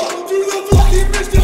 You're the fucking Mr.